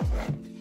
Bye.